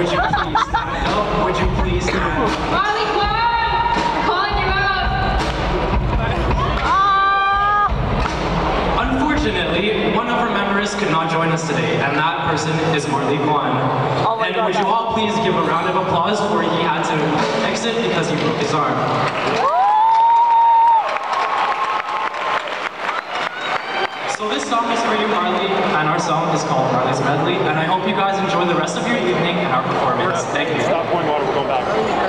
would you please stand up? Would you please stand up? Marley Clark! Calling you out! Unfortunately, one of our members could not join us today, and that person is Marley Kwan. Oh and God, would you all please give a round of applause for he had to exit because he broke his arm. So this song is for you, Marley, song is called Marley's Medley, and I hope you guys enjoy the rest of your evening and our performance. Thank you. Stop water, we're going back.